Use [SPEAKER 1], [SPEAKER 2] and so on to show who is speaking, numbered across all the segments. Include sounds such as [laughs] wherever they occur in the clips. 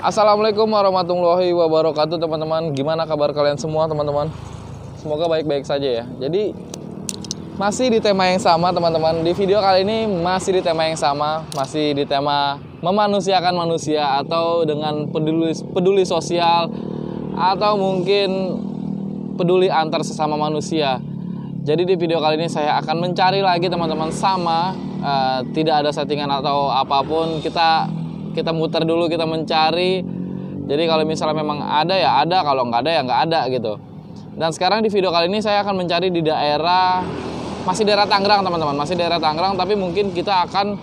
[SPEAKER 1] Assalamualaikum warahmatullahi wabarakatuh teman-teman. Gimana kabar kalian semua teman-teman? Semoga baik-baik saja ya. Jadi masih di tema yang sama teman-teman. Di video kali ini masih di tema yang sama Masih di tema memanusiakan manusia Atau dengan peduli, peduli sosial Atau mungkin peduli antar sesama manusia. Jadi di video kali ini saya akan mencari lagi teman-teman sama uh, Tidak ada settingan atau apa pun. Kita kita muter dulu kita mencari. Jadi kalau misalnya memang ada ya ada. Kalau nggak ada ya nggak ada gitu. Dan sekarang di video kali ini saya akan mencari di daerah masih daerah Tangerang teman-teman. Masih daerah Tangerang tapi mungkin kita akan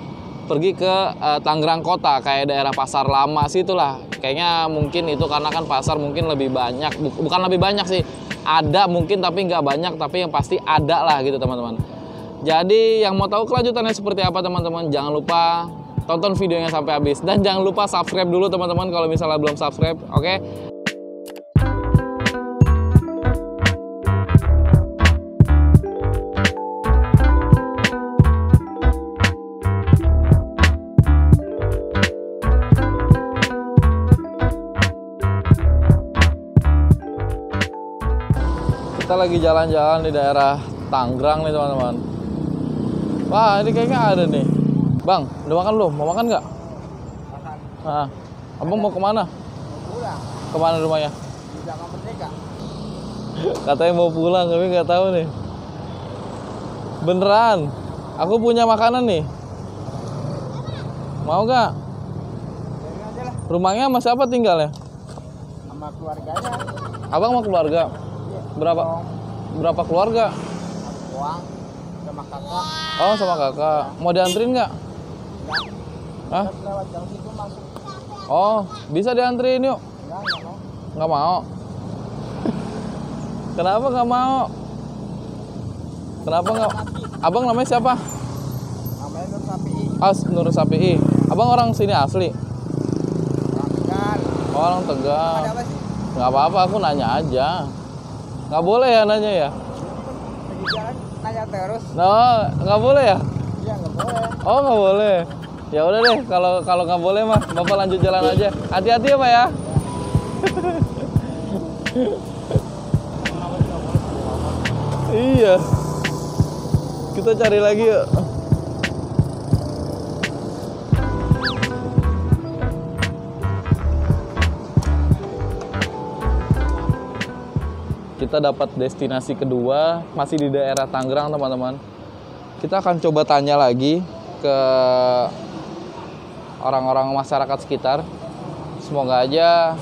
[SPEAKER 1] pergi ke uh, Tangerang kota. Kayak daerah pasar lama sih itulah. Kayaknya mungkin itu karena kan pasar mungkin lebih banyak. Bukan lebih banyak sih. Ada mungkin tapi nggak banyak. Tapi yang pasti ada lah gitu teman-teman. Jadi yang mau tahu kelanjutannya seperti apa teman-teman jangan lupa tonton videonya sampai habis. Dan jangan lupa subscribe dulu teman-teman kalau misalnya belum subscribe oke? Okay? kita lagi jalan-jalan di daerah Tangerang nih teman-teman. Wah ini kayaknya ada nih Bang, udah makan belum? Mau makan nggak?
[SPEAKER 2] Makan.
[SPEAKER 1] Nah, abang mau ke mana?
[SPEAKER 2] Pulang.
[SPEAKER 1] Ke mana rumahnya?
[SPEAKER 2] Di belakang Merdeka. [laughs]
[SPEAKER 1] Katanya mau pulang, tapi nggak tahu nih. Beneran, aku punya makanan nih. Mau
[SPEAKER 2] lah.
[SPEAKER 1] Rumahnya sama siapa tinggalnya?
[SPEAKER 2] Sama keluarganya.
[SPEAKER 1] Abang mau keluarga?
[SPEAKER 2] Iya.
[SPEAKER 1] Berapa? Berapa keluarga?
[SPEAKER 2] Uang sama kakak.
[SPEAKER 1] Oh, sama kakak. Mau dianterin nggak?
[SPEAKER 2] Enggak.
[SPEAKER 1] Hah?
[SPEAKER 2] Terus lewat jalan situ masuk.
[SPEAKER 1] Oh, bisa dianterin yuk.
[SPEAKER 2] Enggak, enggak mau.
[SPEAKER 1] Mau? [laughs] Kenapa nggak mau? Kenapa nggak? Abang namanya siapa?
[SPEAKER 2] Namanya Nur Sapi.
[SPEAKER 1] As Nur Sapi'i. Abang orang sini asli. Oh, orang Tegal.
[SPEAKER 2] Ada apa sih?
[SPEAKER 1] Nggak apa-apa, aku nanya aja. Nggak boleh ya nanya ya?
[SPEAKER 2] Lagi jalan nanya terus.
[SPEAKER 1] No, nggak boleh ya?
[SPEAKER 2] Iya, enggak boleh.
[SPEAKER 1] Oh, nggak boleh. Ya udah deh, kalau kalau nggak boleh mah, bapak lanjut jalan aja. Hati-hati ya pak ya. [laughs] iya. Kita cari lagi yuk. Kita dapat destinasi kedua masih di daerah Tangerang teman-teman. Kita akan coba tanya lagi ke orang-orang masyarakat sekitar. Semoga aja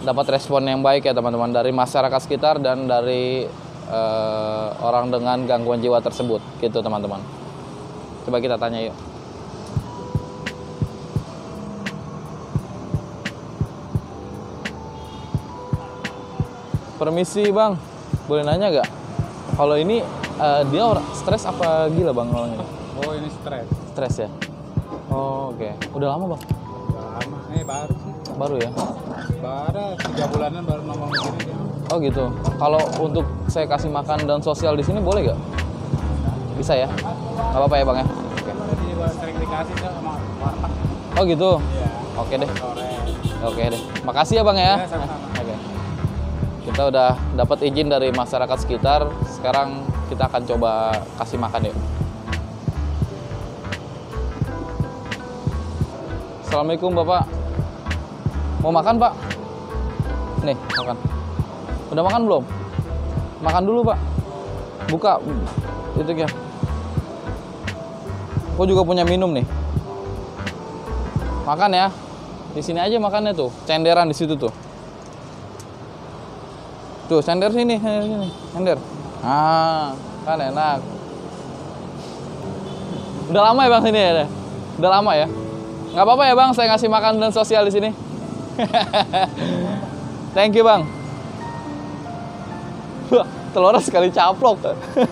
[SPEAKER 1] dapat respon yang baik ya teman-teman dari masyarakat sekitar dan dari eh, orang dengan gangguan jiwa tersebut gitu teman-teman. Coba kita tanya yuk. Permisi bang, boleh nanya gak? Kalau ini eh, dia orang stres apa gila bang kalau ini?
[SPEAKER 3] Oh ini stres.
[SPEAKER 1] Stres ya? Oh oke. Udah lama bang?
[SPEAKER 3] Udah lama. Eh baru sih.
[SPEAKER 1] Baru ya?
[SPEAKER 3] Baru tiga bulanan baru nongol di sini.
[SPEAKER 1] Oh gitu. Kalau untuk saya kasih makan dan sosial di sini boleh gak? Bisa ya? Gak apa-apa ya bang ya?
[SPEAKER 3] Sering dikasih sama warteg.
[SPEAKER 1] Oh gitu.
[SPEAKER 3] Iya.
[SPEAKER 1] Oke deh. Oke deh. Makasih ya bang ya.
[SPEAKER 3] Iya, sama-sama.
[SPEAKER 1] Oke. Kita udah dapat izin dari masyarakat sekitar. Sekarang kita akan coba kasih makan yuk. Assalamualaikum bapak. Mau makan pak? Nih makan. Udah makan belum? Makan dulu pak. Buka itu ya. Aku juga punya minum nih. Makan ya. Di sini aja makannya tuh. Cenderan di situ tuh. Tuh, sender sini, sender sini. Sender. Ah, kan enak. Udah lama ya Bang sini ya? Udah lama ya? Nggak apa-apa ya Bang, saya ngasih makan dan sosial di sini. [laughs] Thank you Bang. Wah, telurnya sekali caplok.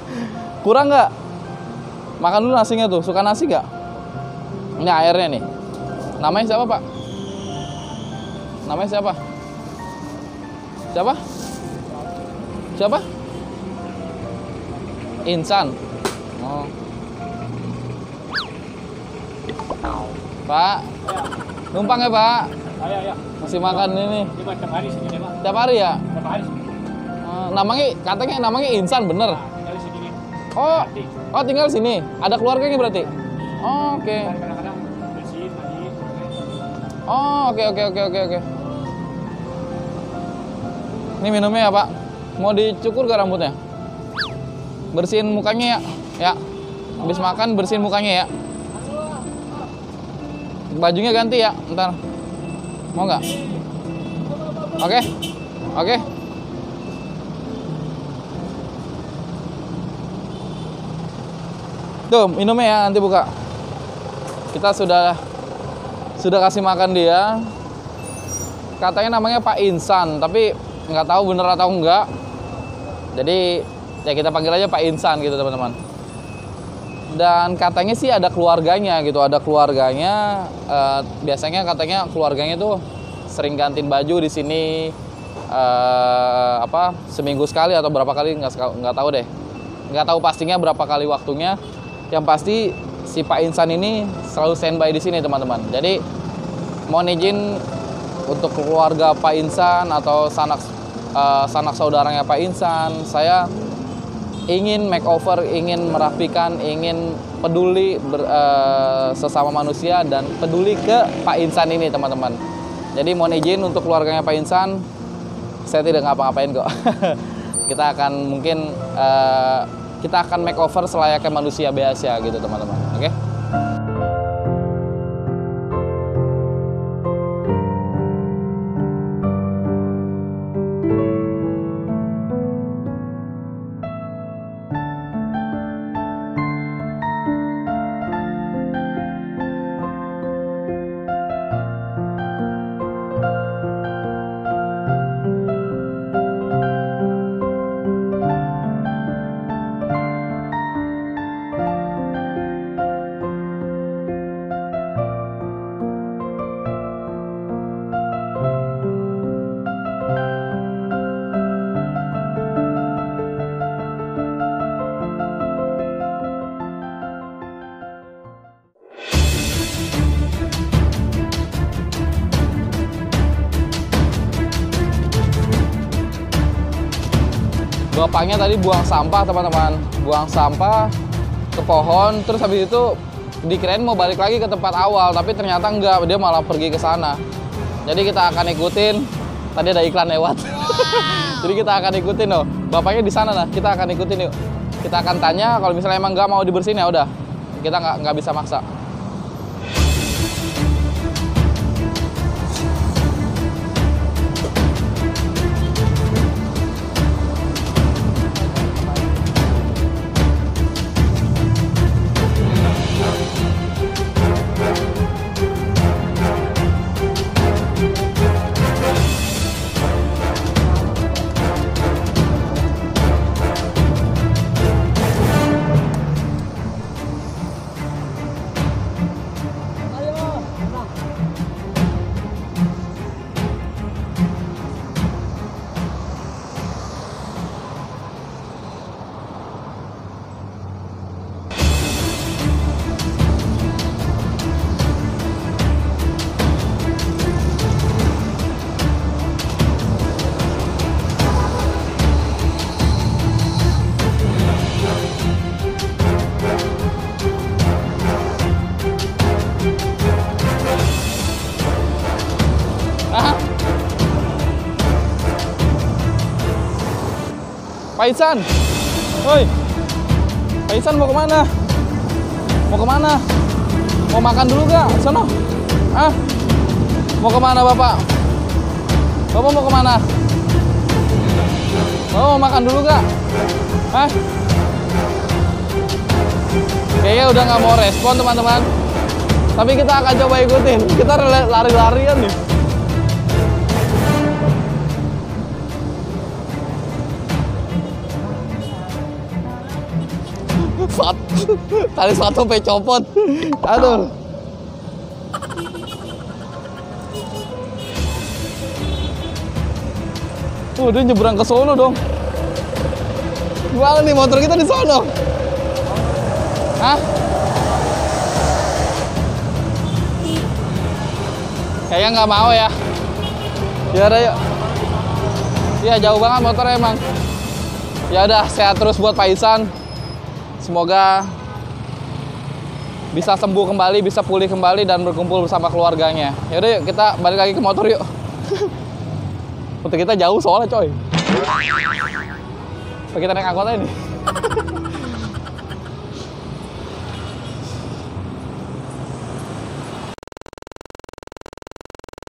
[SPEAKER 1] [laughs] Kurang nggak? Makan dulu nasinya tuh. Suka nasi nggak? Ini airnya nih. Namanya siapa Pak? Namanya siapa? Siapa? Siapa? Insan. Oh. Pak, Numpang ya Pak.
[SPEAKER 3] Ayo, ayo.
[SPEAKER 1] Masih makan ini.
[SPEAKER 3] Ini tiap hari sini mah.
[SPEAKER 1] Tiap hari ya?
[SPEAKER 3] Tiap hari sini.
[SPEAKER 1] Eh, namanya katanya namanya Insan bener.
[SPEAKER 3] Nah, tinggal di sini.
[SPEAKER 1] Oh, oh tinggal di sini. Ada keluarganya berarti. Oh, oke.
[SPEAKER 3] Kadang-kadang bersihin, mandiin.
[SPEAKER 1] Oh, oke oke oke oke oke. Ini minumnya ya, Pak. Mau dicukur gak rambutnya? Bersihin mukanya ya. Ya. Habis makan bersihin mukanya ya. Bajunya ganti ya, ntar. Mau nggak? Oke. Oke. Tuh, minumnya ya, nanti buka. Kita sudah sudah kasih makan dia. Katanya namanya Pak Insan, tapi nggak tahu bener atau enggak. Jadi ya kita panggil aja Pak Insan gitu teman-teman. Dan katanya sih ada keluarganya gitu, ada keluarganya. eh, biasanya katanya keluarganya tuh sering gantiin baju di sini eh, apa seminggu sekali atau berapa kali nggak nggak tahu deh. Nggak tahu pastinya berapa kali waktunya. Yang pasti si Pak Insan ini selalu standby di sini teman-teman. Jadi mohon izin untuk keluarga Pak Insan atau sanak eh, sanak saudaranya Pak Insan, saya ingin makeover, ingin merapikan, ingin peduli ber- eh, sesama manusia dan peduli ke Pak Insan ini teman-teman. Jadi mohon izin untuk keluarganya Pak Insan, saya tidak ngapa-ngapain kok. [laughs] kita akan mungkin eh, kita akan makeover selayaknya manusia biasa gitu teman-teman. Oke? Bapaknya tadi buang sampah teman-teman, buang sampah ke pohon, terus habis itu dikirain mau balik lagi ke tempat awal, tapi ternyata enggak, dia malah pergi ke sana. Jadi kita akan ikutin. Tadi ada iklan lewat. [laughs] Jadi kita akan ikutin loh. Bapaknya di sana lah, kita akan ikutin yuk. Kita akan tanya kalau misalnya emang nggak mau dibersihin ya udah. Kita nggak nggak bisa maksa. Pak Isan, woi, Pak Isan mau ke mana? Mau ke mana? Mau makan dulu gak? Sono, ah, mau ke mana bapak? Bapak mau ke mana? Bapak mau makan dulu gak? Hah? Kayaknya udah nggak mau respon teman-teman. Tapi kita akan coba ikutin. Kita lari-larian nih. Tali satu sampai copot. Aduh. Tuh, dia nyebrang ke sono dong. Gimana nih motor kita di sono? Hah? Kayaknya nggak mau ya. Ya udah yuk. Iya jauh banget motornya emang. Ya udah sehat terus buat Pak Isan. Semoga bisa sembuh kembali, bisa pulih kembali dan berkumpul bersama keluarganya. Ya udah yuk kita balik lagi ke motor yuk. [laughs] Foto kita jauh soalnya coy. Kita naik angkot aja nih? [laughs]